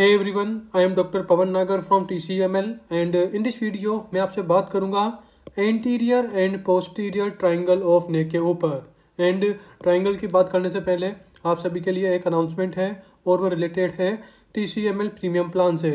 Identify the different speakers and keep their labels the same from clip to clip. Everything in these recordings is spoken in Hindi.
Speaker 1: Hey everyone, I am Dr. Pawan Nagar from TCML and uh, in this video मैं आपसे बात करूँगा anterior and posterior triangle of neck के ऊपर एंड ट्राइंगल की बात करने से पहले आप सभी के लिए एक अनाउंसमेंट है और वो रिलेटेड है TCML प्रीमियम प्लान से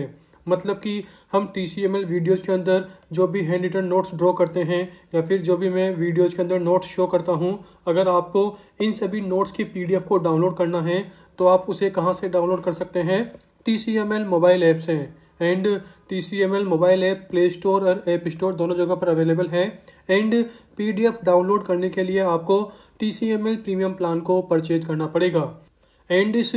Speaker 1: मतलब कि हम T C M L videos के अंदर जो भी हैंड रिटन नोट्स ड्रॉ करते हैं या फिर जो भी मैं वीडियोज़ के अंदर नोट्स शो करता हूँ अगर आपको इन सभी नोट्स की पीडीएफ को डाउनलोड करना है तो आप उसे कहाँ से डाउनलोड कर सकते हैं T C M L mobile apps हैं and T C M L mobile app play store और ऐप स्टोर दोनों जगह पर अवेलेबल हैं and P D F download करने के लिए आपको T C M L premium plan को परचेज करना पड़ेगा। एंड इस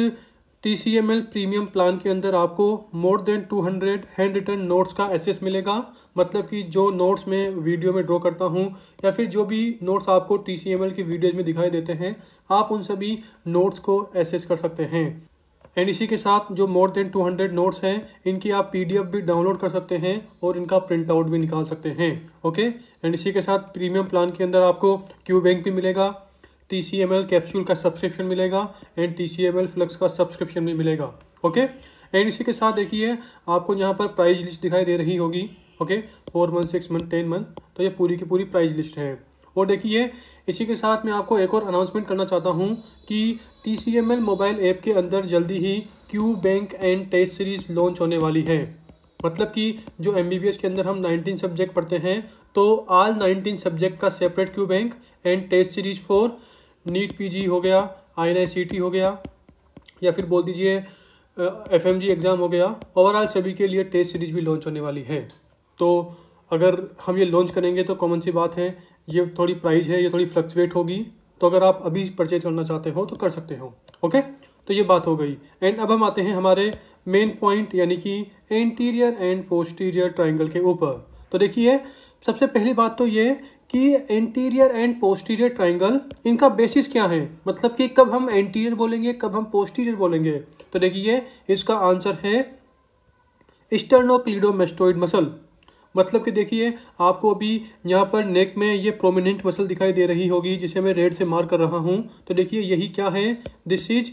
Speaker 1: T C M L premium plan के अंदर आपको more than two hundred handwritten notes का एसेस मिलेगा मतलब कि जो नोट्स में वीडियो में ड्रॉ करता हूँ, या फिर जो भी नोट्स आपको टी सी एम एल की वीडियोज़ में दिखाई देते हैं, आप उन सभी नोट्स को एसेस कर सकते हैं। एंड इसी के साथ जो more than two hundred notes हैं, इनकी आप पी डी एफ़ भी डाउनलोड कर सकते हैं और इनका प्रिंट आउट भी निकाल सकते हैं ओके एंड इसी के साथ प्रीमियम प्लान के अंदर आपको क्यू बैंक भी मिलेगा T C M L capsule का सब्सक्रिप्शन मिलेगा and T C M L flux का सब्सक्रिप्शन भी मिलेगा ओके एंड इसी के साथ देखिए, आपको यहाँ पर प्राइस लिस्ट दिखाई दे रही होगी okay four month six month ten month तो ये पूरी की पूरी प्राइस लिस्ट है। और देखिए, इसी के साथ मैं आपको एक और अनाउंसमेंट करना चाहता हूँ कि T C M L mobile app के अंदर जल्दी ही Q bank and test series launch होने वाली है। मतलब कि जो एमबीबीएस के अंदर हम 19 सब्जेक्ट पढ़ते हैं तो आल 19 सब्जेक्ट का separate Q bank and test series for NEET PG हो गया आई हो गया, या फिर बोल दीजिए एफएमजी एग्ज़ाम हो गया ओवरऑल सभी के लिए टेस्ट सीरीज़ भी लॉन्च होने वाली है। तो अगर हम ये लॉन्च करेंगे तो कॉमन सी बात है ये थोड़ी प्राइस है, ये थोड़ी फ्लक्चुएट होगी तो अगर आप अभी परचेज करना चाहते हो तो कर सकते हो ओके तो ये बात हो गई। एंड अब हम आते हैं हमारे मेन पॉइंट यानी कि एंटीरियर एंड पोस्टीरियर ट्राइंगल के ऊपर। तो देखिए, सबसे पहली बात तो ये कि एंटीरियर एंड पोस्टीरियर ट्राइंगल इनका बेसिस क्या है? मतलब कि कब हम एंटीरियर बोलेंगे, कब हम पोस्टीरियर बोलेंगे? तो देखिए, इसका आंसर है स्टर्नोक्लीडोमेस्टोइड मसल मतलब कि देखिए, आपको अभी यहाँ पर नेक में ये प्रोमिनेंट मसल दिखाई दे रही होगी, जिसे मैं रेड से मार कर रहा हूँ। तो देखिए, यही क्या है? दिस इज़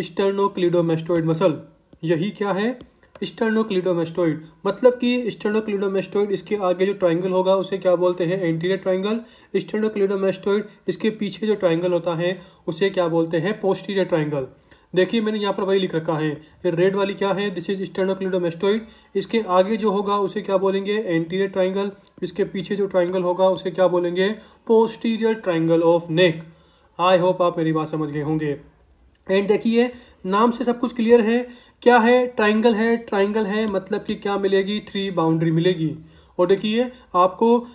Speaker 1: स्टर्नोक्लीडोमेस्टोइड मसल यही क्या है? स्टर्नोक्लिडोमेस्टोइड मतलब कि स्टर्नोक्लिडोमेस्टोइड इसके आगे जो ट्राइंगल होगा, उसे क्या बोलते हैं? एंटीरियर ट्राइंगल स्टर्नोक्लिडोमेस्टोइड इसके पीछे जो ट्राइंगल होता है, उसे क्या बोलते हैं? पोस्टीरियर ट्राइंगल देखिए, मैंने यहाँ पर वही लिख रखा है। ये रेड वाली क्या है? दिस इज़ स्टर्नोक्लिडोमेस्टोइड इसके आगे जो होगा, उसे क्या बोलेंगे? एंटीरियर ट्राइंगल इसके पीछे जो ट्राइंगल होगा, उसे क्या बोलेंगे? Posterior triangle of neck I hope आप मेरी बात समझ गए होंगे। एंड देखिए, नाम से सब कुछ क्लियर है। क्या है? ट्राइंगल है। ट्राइंगल है मतलब कि क्या मिलेगी? थ्री बाउंड्री मिलेगी। और देखिए, आपको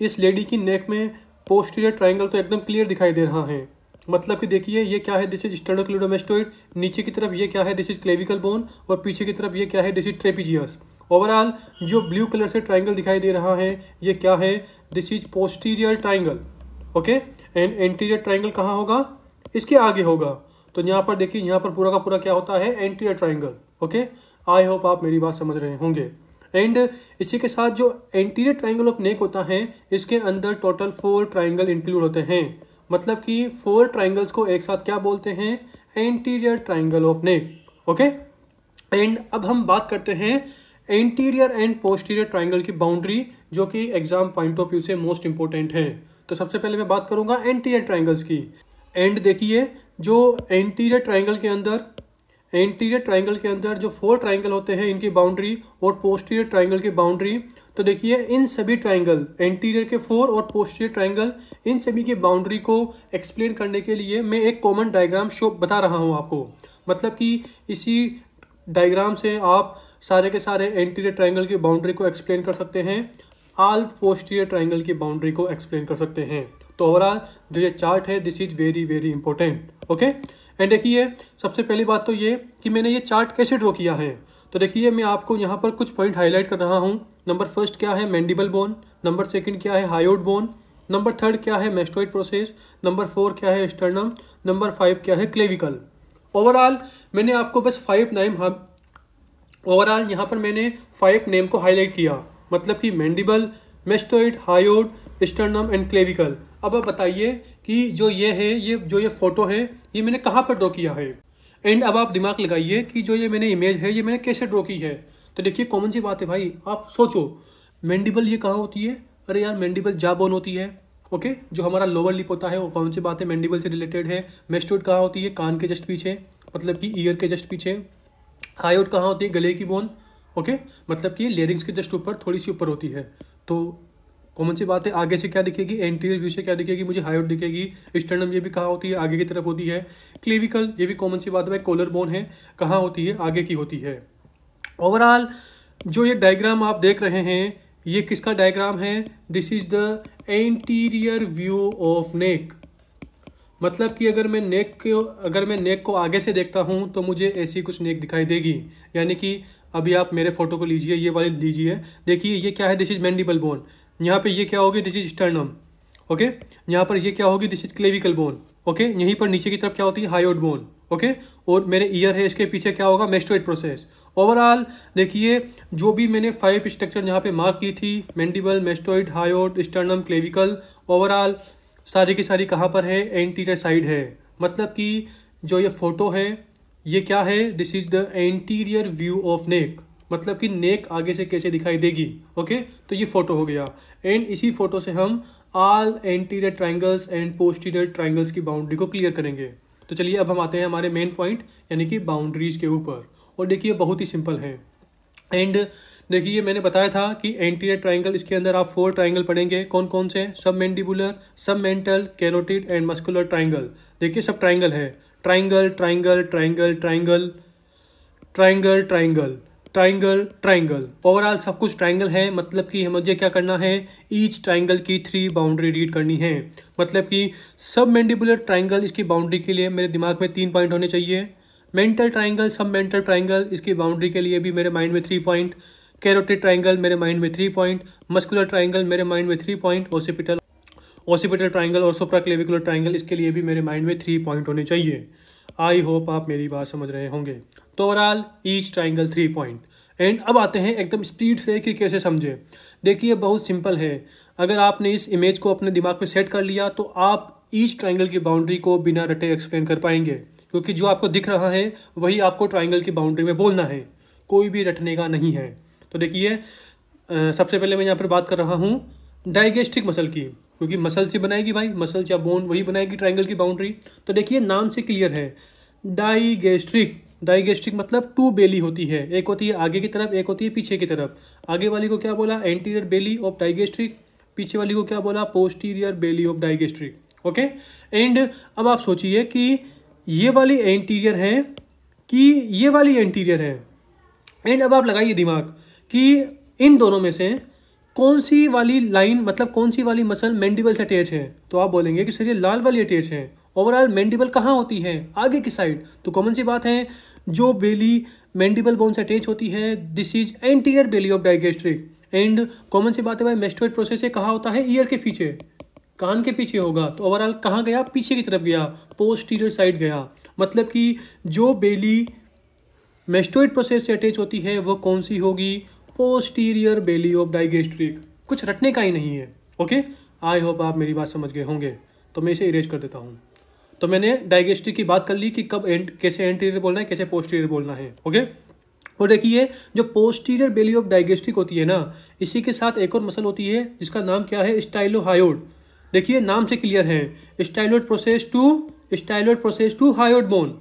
Speaker 1: इस लेडी की नेक में पोस्टीरियर ट्राइंगल तो एकदम क्लियर दिखाई दे रहा है। मतलब कि देखिए, ये क्या है? दिस इज़ स्टर्नोक्लिडोमेस्टोइड नीचे की तरफ़ ये क्या है? दिस इज़ क्लेविकल बोन और पीछे की तरफ़ ये क्या है? दिस इज़ ट्रेपिजियस ओवरऑल जो ब्लू कलर से ट्राइंगल दिखाई दे रहा है, ये क्या है? This is posterior triangle okay and anterior triangle कहाँ होगा? इसके आगे होगा। तो यहाँ पर देखिए, यहाँ पर पूरा का पूरा क्या होता है? Anterior triangle okay I hope आप मेरी बात समझ रहे होंगे। एंड इसी के साथ जो एंटीरियर ट्राइंगल ऑफ़ नेक होता है, इसके अंदर टोटल फोर ट्राइंगल इंक्लूड होते हैं। मतलब कि फोर ट्राइंगल्स को एक साथ क्या बोलते हैं? Anterior triangle of neck okay and अब हम बात करते हैं एंटीरियर एंड पोस्टीरियर ट्राइंगल की बाउंड्री जो कि एग्ज़ाम पॉइंट ऑफ़ व्यू से मोस्ट इंपॉर्टेंट है। तो सबसे पहले मैं बात करूँगा एंटीरियर ट्राइंगल्स की। एंड देखिए, जो एंटीरियर ट्राइंगल के अंदर एंटीरियर ट्राइंगल के अंदर जो फोर ट्राइंगल होते हैं, इनकी बाउंड्री और पोस्टीरियर ट्राइंगल की बाउंड्री तो देखिए, इन सभी ट्राइंगल एंटीरियर के फोर और पोस्टीरियर ट्राइंगल इन सभी की बाउंड्री को एक्सप्लेन करने के लिए मैं एक कॉमन डायग्राम शो बता रहा हूँ आपको। मतलब कि इसी डायग्राम से आप सारे के सारे एंटीरियर ट्राइंगल की बाउंड्री को एक्सप्लेन कर सकते हैं आल पोस्टीरियर ट्राइंगल की बाउंड्री को एक्सप्लेन कर सकते हैं। तो ओवरऑल जो ये चार्ट है this is very very important okay and देखिए, सबसे पहली बात तो ये कि मैंने ये चार्ट कैसे ड्रॉ किया है? तो देखिए, मैं आपको यहाँ पर कुछ पॉइंट हाईलाइट कर रहा हूँ। नंबर फ़र्स्ट क्या है? मैंडिबल बोन नंबर सेकंड क्या है? हायोड बोन नंबर थर्ड क्या है? मेस्टोइड प्रोसेस नंबर फोर क्या है? स्टर्नम नंबर फाइव क्या है? क्लेविकल ओवरऑल मैंने आपको बस फाइव नेम ओवरऑल यहाँ पर मैंने फाइव नेम को हाईलाइट किया। मतलब कि mandible mastoid hyoid sternum and clavicle अब आप बताइए कि जो ये है, ये जो ये फ़ोटो है, ये मैंने कहाँ पर ड्रॉ किया है? एंड अब आप दिमाग लगाइए कि जो ये मैंने इमेज है, ये मैंने कैसे ड्रॉ की है? तो देखिए कॉमन सी बात है भाई, आप सोचो मैंडिबल ये कहाँ होती है? अरे यार मैंडिबल जा बोन होती है ओके जो हमारा लोअर लिप होता है, वो कौन सी बात है मैंडिबल से रिलेटेड है। मेस्टोड कहाँ होती है? कान के जस्ट पीछे मतलब कि ईयर के जस्ट पीछे। हाईओड कहाँ होती है? गले की बोन ओके मतलब कि लेरिंग्स के जस्ट ऊपर, थोड़ी सी ऊपर होती है। तो कॉमन सी बात है आगे से क्या दिखेगी? एंटीरियर व्यू से क्या दिखेगी? मुझे हाईओड दिखेगी। स्टर्नम ये भी कहाँ होती है? आगे की तरफ़ होती है। क्लेविकल ये भी कॉमन सी बात है कोलर बोन है। कहाँ होती है? आगे की होती है। ओवरऑल जो ये डायग्राम आप देख रहे हैं, ये किसका डायग्राम है? This is the anterior view of neck मतलब कि अगर मैं नेक को, अगर मैं नेक को आगे से देखता हूँ तो मुझे ऐसी कुछ नेक दिखाई देगी। यानी कि अभी आप मेरे फ़ोटो को लीजिए, ये वाली लीजिए। देखिए, ये क्या है? दिस इज़ मैंडिबल बोन यहाँ पे ये क्या होगी दिस इज़ स्टर्नम ओके यहाँ पर ये क्या होगी this is clavicle bone okay यहीं पर नीचे की तरफ़ क्या होती है? हाईओड बोन ओके और मेरे ईयर है, इसके पीछे क्या होगा? मेस्टोइड प्रोसेस ओवरऑल देखिए, जो भी मैंने फाइव स्ट्रक्चर यहाँ पे मार्क की थी mandible mastoid hyoid sternum clavicle overall सारी की सारी कहाँ पर है? एंटीरियर साइड है. मतलब कि जो ये फ़ोटो है, ये क्या है? This is the anterior view of neck मतलब कि नेक आगे से कैसे दिखाई देगी ओके तो ये फ़ोटो हो गया। एंड इसी फ़ोटो से हम all anterior triangles and posterior triangles की बाउंड्री को क्लियर करेंगे। तो चलिए अब हम आते हैं हमारे मेन पॉइंट यानी कि बाउंड्रीज के ऊपर। और देखिए बहुत ही सिंपल है। एंड देखिए, मैंने बताया था कि एंटीरियर ट्राइंगल इसके अंदर आप फोर ट्राइंगल पढ़ेंगे। कौन कौन से? Submandibular submental carotid and muscular triangle देखिए, सब ट्राइंगल है। Triangle triangle triangle triangle triangle triangle triangle triangle overall सब कुछ ट्राइंगल है मतलब कि मुझे क्या करना है? ईच ट्राइंगल की थ्री बाउंड्री रीड करनी है। मतलब कि सब मैंडिबुलर ट्राइंगल इसकी बाउंड्री के लिए मेरे दिमाग में तीन पॉइंट होने चाहिए। Mental triangle submental triangle इसकी बाउंड्री के लिए भी मेरे माइंड में थ्री पॉइंट कैरोटिड ट्राइंगल मेरे माइंड में थ्री पॉइंट मस्कुलर ट्राइंगल मेरे माइंड में three point occipital occipital triangle और सुप्रा क्लेविकुलर ट्राइंगल इसके लिए भी मेरे माइंड में थ्री पॉइंट होने चाहिए। आई होप आप मेरी बात समझ रहे होंगे। तो overall each triangle three point and अब आते हैं एकदम स्पीड से कि कैसे समझे। देखिए बहुत सिंपल है। अगर आपने इस इमेज को अपने दिमाग में सेट कर लिया तो आप ईच ट्राइंगल की बाउंड्री को बिना रटे एक्सप्लेन कर पाएँगे। क्योंकि जो आपको दिख रहा है, वही आपको ट्राइंगल की बाउंड्री में बोलना है। कोई भी रटने का नहीं है। तो देखिए सबसे पहले मैं यहाँ पर बात कर रहा हूँ। डाइगेस्ट्रिक मसल की, क्योंकि मसल से बनाएगी भाई, मसल या बोन वही बनाएगी ट्राइंगल की बाउंड्री तो देखिए, नाम से क्लियर है। डाइगेस्ट्रिक डाइगेस्ट्रिक मतलब टू बेली होती है। एक होती है आगे की तरफ़, एक होती है पीछे की तरफ़। आगे वाली को क्या बोला? एंटीरियर बेली ऑफ़ डाइगेस्ट्रिक पीछे वाली को क्या बोला? Posterior belly of digastric okay and अब आप सोचिए कि ये वाली एंटीरियर है कि ये वाली एंटीरियर है। एंड अब आप लगाइए दिमाग कि इन दोनों में से कौन सी वाली लाइन मतलब कौन सी वाली मसल मैंडिबल से अटैच है? तो आप बोलेंगे कि सर, ये लाल वाली अटैच है। ओवरऑल मैंडिबल कहाँ होती है? आगे की साइड तो कॉमन सी बात है, जो बेली मैंडिबल बोन से अटैच होती है this is anterior belly of digastric and common सी बात है भाई मेस्टोइड प्रोसेस है कहाँ होता है? ईयर के पीछे। कान के पीछे होगा। तो ओवरऑल कहाँ गया? पीछे की तरफ़ गया। पोस्टीरियर साइड गया। मतलब कि जो बेली मेस्टोइड प्रोसेस से अटैच होती है, वो कौन सी होगी? पोस्टीरियर बेली ऑफ़ डाइगेस्ट्रिक कुछ रटने का ही नहीं है ओके आई होप आप मेरी बात समझ गए होंगे। तो मैं इसे इरेज कर देता हूँ। तो मैंने डाइगेस्ट्रिक की बात कर ली कि कब एंट कैसे एंटीरियर बोलना है, कैसे पोस्टीरियर बोलना है ओके और देखिए, जो पोस्टीरियर बेली ऑफ़ डाइगेस्ट्रिक होती है ना, इसी के साथ एक और मसल होती है, जिसका नाम क्या है? स्टाइलोहायोड देखिए, नाम से क्लियर है। Styloid process to styloid process to hyoid bone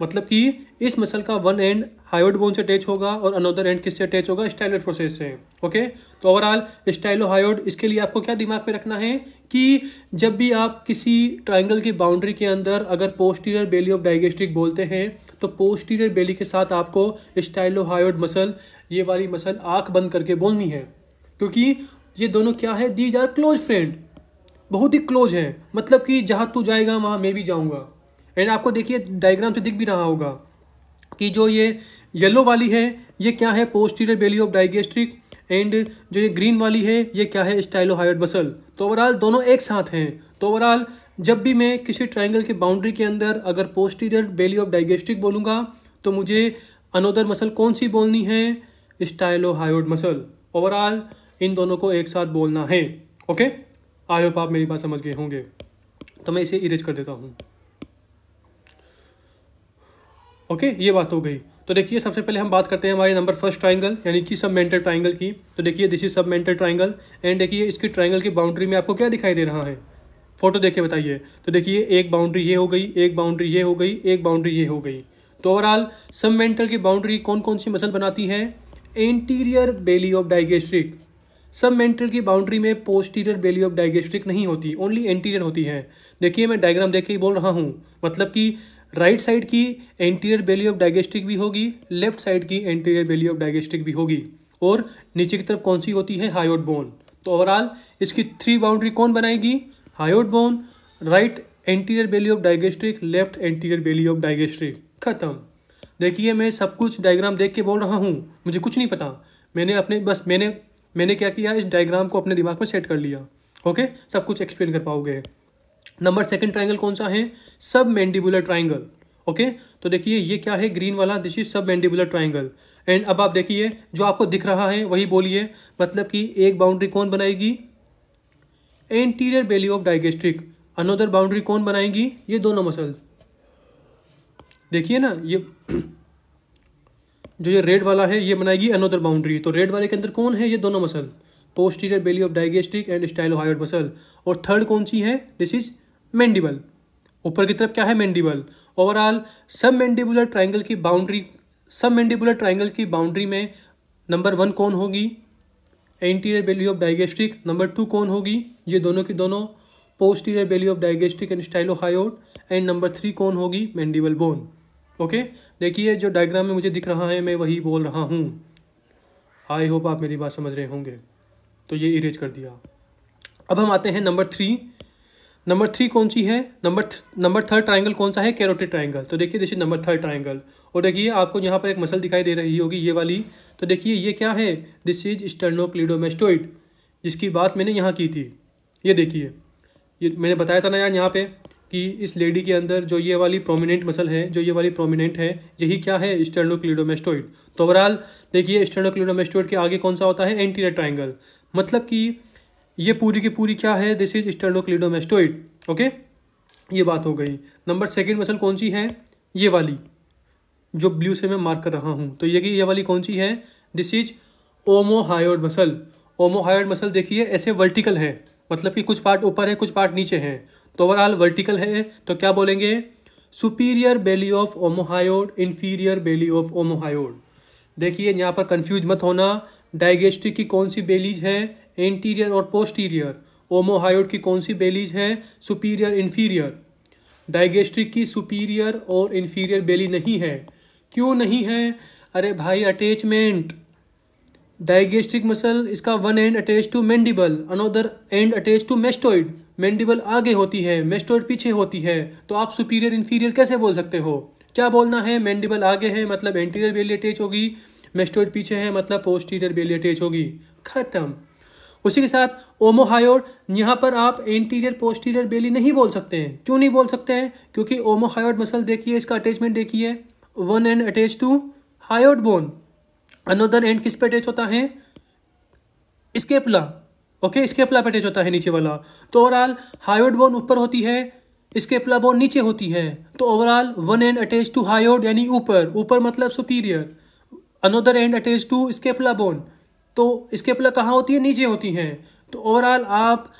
Speaker 1: मतलब कि इस मसल का वन एंड हायोड बोन से अटैच होगा और अनदर एंड किससे अटैच होगा? स्टाइलोड प्रोसेस से ओके तो ओवरऑल स्टाइलो हायोड इसके लिए आपको क्या दिमाग में रखना है कि जब भी आप किसी ट्राइंगल की बाउंड्री के अंदर अगर पोस्टीरियर बेली ऑफ़ डाइगेस्ट्रिक बोलते हैं तो पोस्टीरियर बेली के साथ आपको स्टाइलो हायोड मसल, ये वाली मसल आँख बंद करके बोलनी है। क्योंकि ये दोनों क्या है? दीज आर क्लोज फ्रेंड बहुत ही क्लोज है। मतलब कि जहाँ तू जाएगा, वहाँ मैं भी जाऊँगा। एंड आपको देखिए डायग्राम से दिख भी रहा होगा कि जो ये येलो वाली है, ये क्या है? Posterior belly of digastric and जो ये ग्रीन वाली है, ये क्या है? स्टाइलोहाइड मसल तो ओवरऑल दोनों एक साथ हैं। तो ओवरऑल जब भी मैं किसी ट्राइंगल के बाउंड्री के अंदर अगर पोस्टीरियर बेली ऑफ़ डाइगेस्ट्रिक बोलूँगा तो मुझे अनोदर मसल कौन सी बोलनी है? स्टाइलोहाइड मसल ओवरऑल इन दोनों को एक साथ बोलना है। ओके आई होप आप मेरी बात समझ गए होंगे। तो मैं इसे इरेज कर देता हूँ। ओके ये बात हो गई। तो देखिए, सबसे पहले हम बात करते हैं हमारे नंबर फ़र्स्ट ट्राइंगल यानी कि सब मेंटल ट्राइंगल की। तो देखिए this is submental triangle and देखिए, इसकी ट्राइंगल की बाउंड्री में आपको क्या दिखाई दे रहा है? फ़ोटो देख के बताइए। तो देखिए, एक बाउंड्री ये हो गई, एक बाउंड्री ये हो गई, एक बाउंड्री ये हो गई। तो ओवरऑल सब मेंटल की बाउंड्री कौन कौन सी मसल बनाती है? Anterior belly of digastric submental की बाउंड्री में पोस्टीरियर बेली ऑफ़ डाइगेस्ट्रिक नहीं होती ओनली एंटीरियर होती है। देखिए, मैं डायग्राम देख के ही बोल रहा हूँ। मतलब कि राइट साइड की एंटीरियर बेली ऑफ़ डाइगेस्ट्रिक भी होगी, लेफ़्ट साइड की एंटीरियर बेली ऑफ़ डाइगेस्ट्रिक भी होगी। और नीचे की तरफ़ कौन सी होती है? Hyoid bone. तो ओवरऑल इसकी थ्री बाउंड्री कौन बनाएगी? Hyoid bone right anterior belly of digastric left anterior belly of digastric खत्म। देखिए, मैं सब कुछ डायग्राम देख के बोल रहा हूँ। मुझे कुछ नहीं पता। मैंने अपने, बस मैंने मैंने क्या किया? इस डायग्राम को अपने दिमाग में सेट कर लिया। ओके सब कुछ एक्सप्लेन कर पाओगे। नंबर सेकंड ट्राइंगल कौन सा है? सब मैंडिबुलर ट्राइंगल ओके? तो देखिए, ये क्या है? ग्रीन वाला this is submandibular triangle and अब आप देखिए, जो आपको दिख रहा है, वही बोलिए। मतलब कि एक बाउंड्री कौन बनाएगी? Anterior belly of digastric another boundary कौन बनाएगी? ये दोनों मसल देखिए ना, ये जो ये रेड वाला है, ये बनाएगी अनोदर बाउंड्री तो रेड वाले के अंदर कौन है? ये दोनों muscle posterior belly of digastric and stylohyoid muscle और थर्ड कौन सी है? दिस इज़ मैंडिबल ऊपर की तरफ़ क्या है mandible overall submandibular triangle की बाउंड्री सब मैंडिबुलर ट्राइंगल की बाउंड्री में नंबर वन कौन होगी? Anterior belly of digastric number two कौन होगी? ये दोनों की दोनों posterior belly of digastric and stylohyoid and number three कौन होगी? मैंडिबल बोन ओके देखिए, जो डायग्राम में मुझे दिख रहा है, मैं वही बोल रहा हूँ। आई होप आप मेरी बात समझ रहे होंगे। तो ये इरेज कर दिया। अब हम आते हैं नंबर थ्री नंबर थ्री कौन सी है? नंबर नंबर थर्ड ट्राइंगल कौन सा है? कैरोटिड ट्राइंगल तो देखिए इज़ नंबर थर्ड ट्राइंगल और देखिए, आपको यहाँ पर एक मसल दिखाई दे रही होगी, ये वाली। तो देखिए, ये क्या है? दिस इज़ स्टर्नोक्लिडोमेस्टोइड जिसकी बात मैंने यहाँ की थी। ये देखिए। ये मैंने बताया था ना यार यहाँ पे कि इस लेडी के अंदर जो ये वाली प्रोमिनेंट मसल है, जो ये वाली प्रोमिनेंट है, यही क्या है? स्टर्नोक्लिडोमेस्टोइड तो ओवरऑल देखिए स्टर्नोक्लिडोमेस्टोइड के आगे कौन सा होता है? एंटीरियर ट्राइंगल मतलब कि ये पूरी की पूरी क्या है? दिस इज़ स्टर्नोक्लिडोमेस्टोइड ओके ये बात हो गई। नंबर सेकेंड मसल कौन सी है? ये वाली, जो ब्लू से मैं मार्क कर रहा हूँ। तो ये कि ये वाली कौन सी है? This is omohyoid muscle omohyoid muscle देखिए, ऐसे वर्टिकल है। मतलब कि कुछ पार्ट ऊपर है, कुछ पार्ट नीचे है। तो ओवरऑल वर्टिकल है तो क्या बोलेंगे? Superior belly of omohyoid inferior belly of omohyoid देखिए, यहाँ पर कंफ्यूज मत होना। डाइगेस्टिक की कौन सी बेलीज है? एंटीरियर और पोस्टीरियर ओमोहायोड की कौन सी बेलीज है? सुपीरियर इन्फीरियर डाइगेस्ट्रिक की सुपीरियर और इन्फीरियर बेली नहीं है. क्यों नहीं है? अरे भाई अटैचमेंट डाइगेस्ट्रिक मसल इसका one end attach to mandible another end attach to mastoid mandible आगे होती है मेस्टोइड पीछे होती है. तो आप सुपीरियर इन्फीरियर कैसे बोल सकते हो? क्या बोलना है? मेंडिबल आगे है मतलब एंटीरियर बेली अटैच होगी. मेस्टोइड पीछे है मतलब पोस्टीरियर बेली अटैच होगी. खत्म. उसी के साथ ओमोहायोड यहाँ पर आप एंटीरियर पोस्टीरियर बेली नहीं बोल सकते हैं। क्यों नहीं बोल सकते हैं? क्योंकि ओमोहायोड मसल देखिए, इसका अटैचमेंट देखिए। One end attach to hyoid bone another end किस पे अटैच होता है? स्केपला ओके स्केपला पे अटैच होता है नीचे वाला। तो ओवरऑल हायोड बोन ऊपर होती है स्केपला बोन नीचे होती है। तो overall one end attach to hyoid यानी ऊपर। ऊपर मतलब superior another end attach to scapula bone तो इसके स्केपला कहाँ होती है? नीचे होती हैं। तो ओवरऑल आप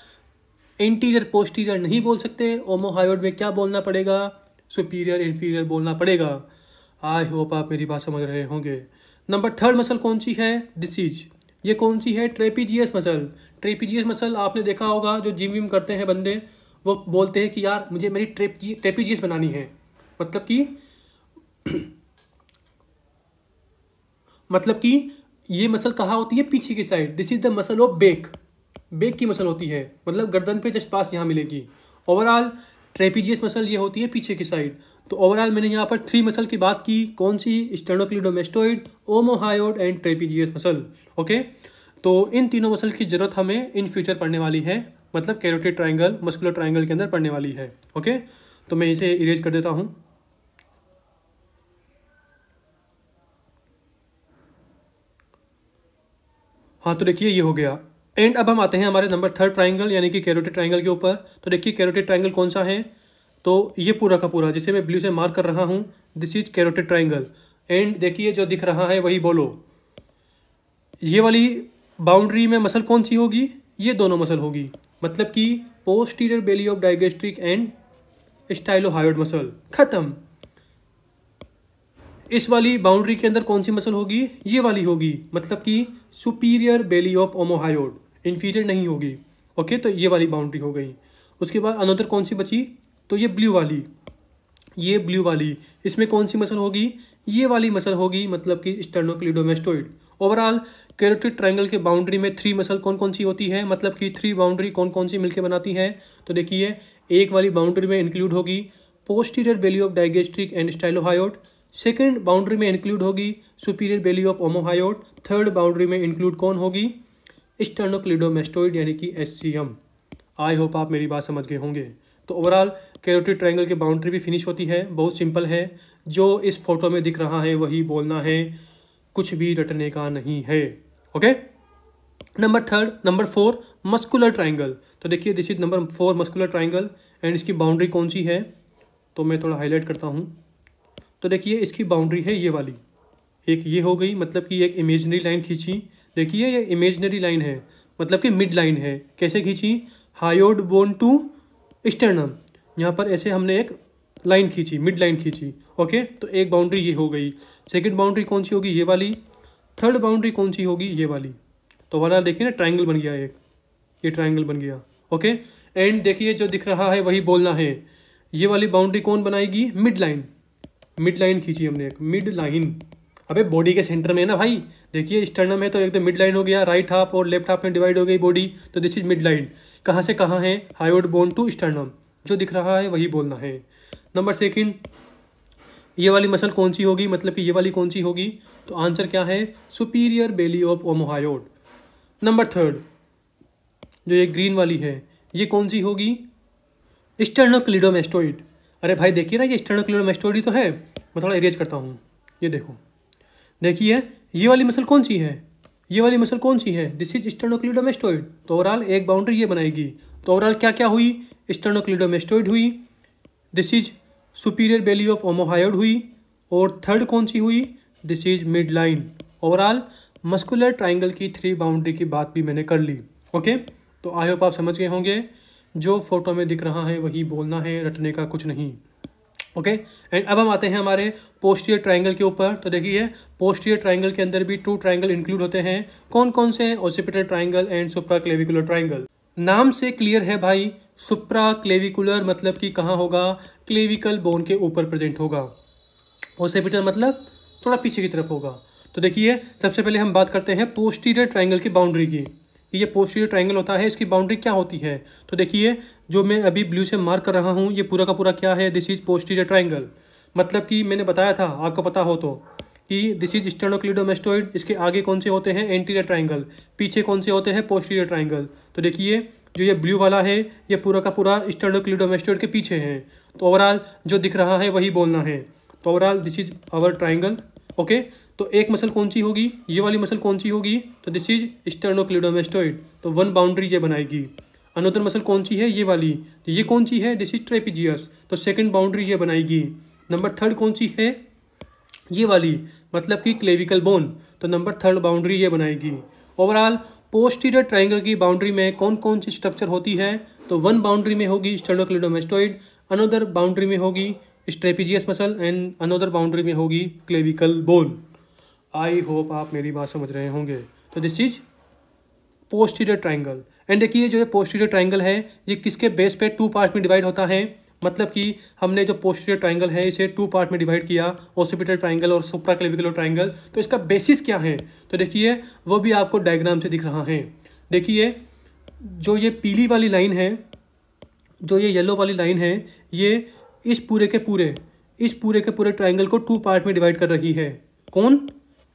Speaker 1: इंटीरियर पोस्टीरियर नहीं बोल सकते। ओमोहायोड में क्या बोलना पड़ेगा? सुपीरियर इन्फीरियर बोलना पड़ेगा। आई होप आप मेरी बात समझ रहे होंगे। नंबर थर्ड मसल कौन सी है? डिसीज ये कौन सी है? ट्रेपीजियस मसल ट्रेपीजियस मसल आपने देखा होगा, जो जिम विम करते हैं बंदे, वो बोलते हैं कि यार, मुझे मेरी ट्रेपजी ट्रेपीजियस बनानी है। मतलब कि मतलब कि ये मसल कहाँ होती है? पीछे की side this is the muscle of back back की मसल होती है। मतलब गर्दन पे जस्ट पास यहाँ मिलेगी। ओवरऑल ट्रेपीजियस मसल ये होती है पीछे की साइड तो ओवरऑल मैंने यहाँ पर थ्री मसल की बात की। कौन सी? Sternocleidomastoid omohyoid and trapezius muscle okay तो इन तीनों मसल की ज़रूरत हमें इन फ्यूचर पढ़ने वाली है। मतलब कैरोटेड ट्राइंगल मस्कुलर ट्राइंगल के अंदर पढ़ने वाली है। ओके तो मैं इसे इरेज कर देता हूँ। हाँ तो देखिए, ये हो गया। एंड अब हम आते हैं हमारे नंबर थर्ड ट्राइंगल यानी कि कैरोटेड ट्राइंगल के ऊपर। तो देखिए कैरोटेड ट्राइंगल कौन सा है? तो ये पूरा का पूरा, जिसे मैं ब्लू से मार्क कर रहा हूँ this is carotid triangle and देखिए, जो दिख रहा है, वही बोलो। ये वाली बाउंड्री में मसल कौन सी होगी? ये दोनों मसल होगी। मतलब कि posterior belly of digastric and stylohyoid muscle खत्म। इस वाली बाउंड्री के अंदर कौन सी मसल होगी? ये वाली होगी। मतलब कि superior belly of omohyoid inferior नहीं होगी। ओके तो ये वाली बाउंड्री हो गई। उसके बाद अनदर कौन सी बची? तो ये ब्लू वाली। ये ब्लू वाली। इसमें कौन सी मसल होगी? ये वाली मसल होगी मतलब कि स्टर्नोक्लिडोमेस्टोइड ओवरऑल कैरोटिड ट्रायंगल के बाउंड्री में थ्री मसल कौन कौन सी होती है? मतलब कि थ्री बाउंड्री कौन कौन सी मिलकर बनाती है? तो देखिए, एक वाली बाउंड्री में इंक्लूड होगी posterior belly of digastric and stylohyoid second boundary में इंक्लूड होगी superior belly of omohyoid third boundary में इंक्लूड कौन होगी? स्टर्नोक्लिडोमेस्टोइड यानी कि S C M I hope आप मेरी बात समझ गए होंगे। तो ओवरऑल कैरोटिड ट्रायंगल की बाउंड्री भी फिनिश होती है। बहुत सिंपल है। जो इस फ़ोटो में दिख रहा है, वही बोलना है, कुछ भी रटने का नहीं है। Okay number third number four muscular triangle तो देखिए this is number four muscular triangle and इसकी बाउंड्री कौन सी है? तो मैं थोड़ा हाईलाइट करता हूँ। तो देखिए इसकी बाउंड्री है, ये वाली। एक ये हो गई मतलब कि एक इमेजनरी लाइन खींची। देखिए, ये इमेजनरी लाइन है मतलब कि मिड लाइन है। कैसे खींची? हायोड बोन टू स्टर्नम यहाँ पर ऐसे हमने एक लाइन खींची मिड लाइन खींची। ओके तो एक बाउंड्री ये हो गई। सेकंड बाउंड्री कौन सी होगी? ये वाली। थर्ड बाउंड्री कौन सी होगी? ये वाली। तो वाला देखिए ना ट्राइंगल बन गया एक। ये ट्राइंगल बन गया। ओके एंड देखिए, जो दिख रहा है, वही बोलना है। ये वाली बाउंड्री कौन बनाएगी? मिड लाइन मिड लाइन खींची हमने एक मिड लाइन अबे बॉडी के सेंटर में है ना भाई? देखिए स्टर्नम है तो एकदम मिड लाइन हो गया राइट हाफ़ और लेफ़्ट हाफ़ में डिवाइड हो गई बॉडी तो दिस इज़ मिड लाइन कहाँ से कहाँ है? हाईवर्ड बोन टू स्टर्नम जो दिख रहा है, वही बोलना है। नंबर सेकेंड ये वाली मसल कौन सी होगी? मतलब कि ये वाली कौन सी होगी? तो आंसर क्या है? Superior belly of omohyoid number third जो ये ग्रीन वाली है, ये कौन सी होगी? स्टर्नोक्लिडोमेस्टोइड अरे भाई, देखिए ना, ये स्टर्नोक्लिडोमेस्टोइड ही तो है। मैं थोड़ा एरिएज करता हूँ। ये देखो। देखिए, ये वाली मसल कौन सी है? ये वाली मसल कौन सी है? दिस इज़ स्टर्नोक्लिडोमेस्टोइड तो ओवरऑल एक बाउंड्री ये बनाएगी। तो ओवरऑल क्या क्या हुई? स्टर्नोक्लिडोमेस्टोइड हुई। This is superior belly of omohyoid हुई। और थर्ड कौन सी हुई? This is mid line overall muscular triangle की थ्री बाउंड्री की बात भी मैंने कर ली। ओके तो आई होप आप समझ गए होंगे। जो फ़ोटो में दिख रहा है वही बोलना है, रटने का कुछ नहीं। Okay okay? एंड अब हम आते हैं हमारे पोस्टियर ट्राइंगल के ऊपर। तो देखिए पोस्टियर ट्राइंगल के अंदर भी टू ट्राइंगल इंक्लूड होते हैं। कौन कौन से हैं? Occipital triangle and supraclavicular triangle नाम से क्लियर है भाई सुप्रा क्लेविकुलर मतलब कि कहाँ होगा? क्लेविकल बोन के ऊपर प्रेजेंट होगा। ओसेपिटल मतलब थोड़ा पीछे की तरफ़ होगा। तो देखिए, सबसे पहले हम बात करते हैं पोस्टीरियर ट्राइंगल की बाउंड्री की। ये पोस्टीरियर ट्राइंगल होता है, इसकी बाउंड्री क्या होती है? तो देखिए, जो मैं अभी ब्लू से मार्क कर रहा हूँ, ये पूरा का पूरा क्या है? दिस इज़ पोस्टीरियर ट्राइंगल मतलब कि मैंने बताया था, आपको पता हो तो कि दिस इज़ स्टर्नोक्लिडोमेस्टोइड इसके आगे कौन से होते हैं? एंटीरियर ट्राइंगल पीछे कौन से होते हैं? पोस्टीरियर ट्राइंगल तो देखिए, जो ये ब्लू वाला है, ये पूरा का पूरा स्टर्नोक्लिडोमेस्टोइड के पीछे है. तो ओवरऑल जो दिख रहा है, वही बोलना है. तो overall this is our triangle okay तो एक मसल कौन सी होगी? ये वाली मसल कौन सी होगी? तो दिस इज़ स्टर्नोक्लिडोमेस्टोइड तो वन बाउंड्री ये बनाएगी। अनोदर मसल कौन सी है? ये वाली। तो ये कौन सी है? दिस इज़ ट्रेपिजियस तो सेकंड बाउंड्री ये बनाएगी। नंबर थर्ड कौन सी है? ये वाली। मतलब कि क्लेविकल बोन तो नंबर थर्ड बाउंड्री ये बनाएगी। ओवरऑल पोस्टीरियर ट्राइंगल की बाउंड्री में कौन कौन सी स्ट्रक्चर होती है? तो वन बाउंड्री में होगी स्टर्नोक्लिडोमेस्टोइड अनोदर बाउंड्री में होगी trapezius muscle and another boundary में होगी क्लेविकल बोन आई होप आप मेरी बात समझ रहे होंगे। तो this is posterior triangle and देखिए जो पोस्टीरियर ट्राइंगल है, ये किसके बेस पे टू पार्ट में डिवाइड होता है? मतलब कि हमने जो पोस्टीरियर ट्राइंगल है, इसे टू पार्ट में डिवाइड किया ओसिपिटल ट्राइंगल और सुप्रा क्लेविकुलर ट्राइंगल तो इसका बेसिस क्या है? तो देखिए, वो भी आपको डायग्राम से दिख रहा है। देखिए, जो ये पीली वाली लाइन है, जो ये येलो वाली लाइन है, ये इस पूरे के पूरे, इस पूरे के पूरे ट्राइंगल को टू पार्ट में डिवाइड कर रही है। कौन?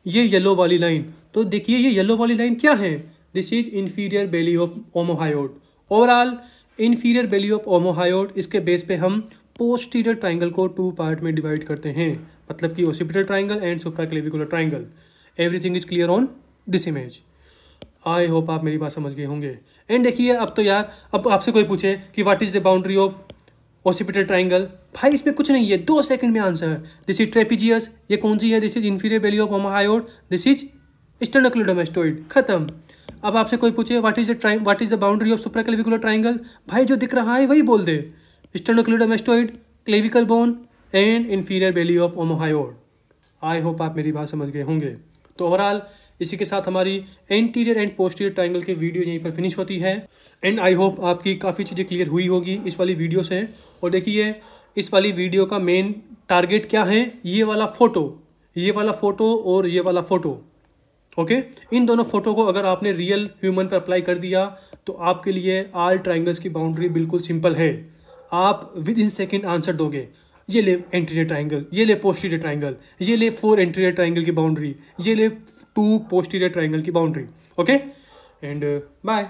Speaker 1: ये येलो वाली लाइन तो देखिए ये येलो वाली लाइन क्या है? This is inferior belly of omohyoid overall inferior belly of omohyoid इसके बेस पे हम पोस्टीरियर ट्राइंगल को टू पार्ट में डिवाइड करते हैं. मतलब कि occipital triangle and supraclavicular triangle everything is clear on this image I hope आप मेरी बात समझ गए होंगे. एंड देखिए, अब तो यार, अब आपसे कोई पूछे कि what is the boundary of occipital triangle भाई, इसमें कुछ नहीं है दो सेकंड में आंसर दिस इज़ ट्रेपिजियस ये कौन सी है? This is inferior belly of omohyoid this is sternocleidomastoid खत्म। अब आपसे कोई पूछे what is the tri what is the boundary of supraclavicular triangle भाई, जो दिख रहा है, वही बोल दे। Sternocleidomastoid clavicle bone and inferior belly of omohyoid I hope आप मेरी बात समझ गए होंगे। तो ओवरऑल इसी के साथ हमारी एंटीरियर एंड पोस्टीरियर ट्राइंगल की वीडियो यहीं पर फिनिश होती है। एंड आई होप आपकी काफ़ी चीज़ें क्लियर हुई होगी इस वाली वीडियो से। और देखिए, इस वाली वीडियो का मेन टारगेट क्या है? ये वाला फ़ोटो ये वाला फ़ोटो और ये वाला फ़ोटो ओके इन दोनों फ़ोटो को अगर आपने रियल ह्यूमन पर अप्लाई कर दिया तो आपके लिए आल ट्राइंगल्स की बाउंड्री बिल्कुल सिंपल है। आप विद इन सेकेंड आंसर दोगे। ये ले एंटीरियर ट्राइंगल ये ले पोस्टीरियर ट्राइंगल ये ले फोर एंटीरियर ट्राइंगल की बाउंड्री ये ले टू पोस्टीरियर ट्राइंगल की बाउंड्री ओके एंड बाय